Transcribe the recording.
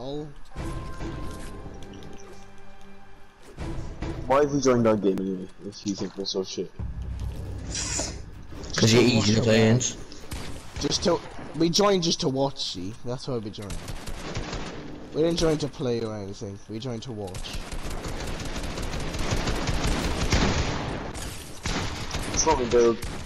lol. Why have we joined our game anyway? If you think we're so shit. Because you're easy to play against. Just to we joined just to watch. See, that's why we joined. We didn't join to play or anything. We joined to watch. It's not a build.